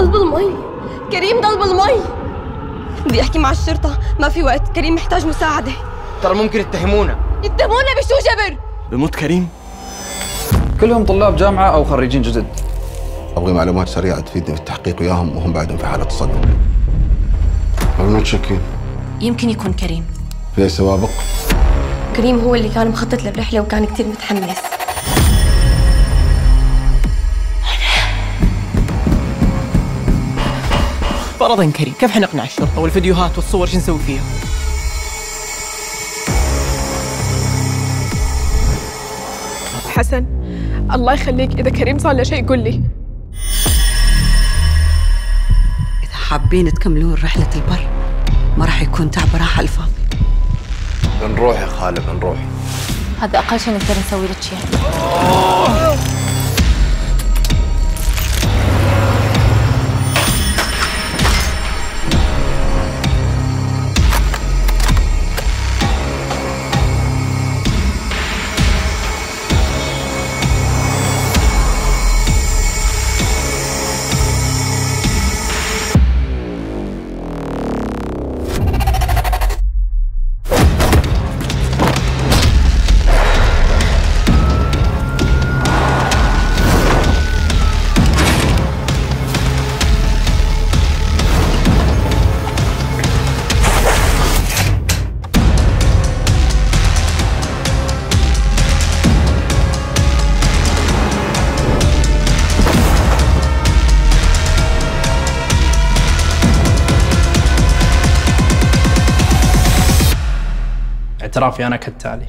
بالمي كريم ضل بالمي بدي أحكي مع الشرطة. ما في وقت. كريم محتاج مساعدة. ترى ممكن يتهمونا. يتهمونا بشو جبر؟ بموت كريم؟ كلهم طلاب جامعة أو خريجين جدد. أبغى معلومات سريعة تفيدني في التحقيق وياهم وهم بعدهم في حالة تصدم معلومات شكين يمكن يكون كريم. في سوابق؟ كريم هو اللي كان مخطط للرحلة وكان كتير متحمس. فرضا كريم كيف حنقنع الشرطة والفيديوهات والصور؟ شو نسوي فيها؟ حسن الله يخليك. إذا كريم صار له شيء قول لي. إذا حابين تكملون رحلة البر ما راح يكون تعب راحة الفاضي بنروح يا خالد بنروح. هذا أقل شيء نقدر نسوي لك إياه اعترافي أنا كالتالي.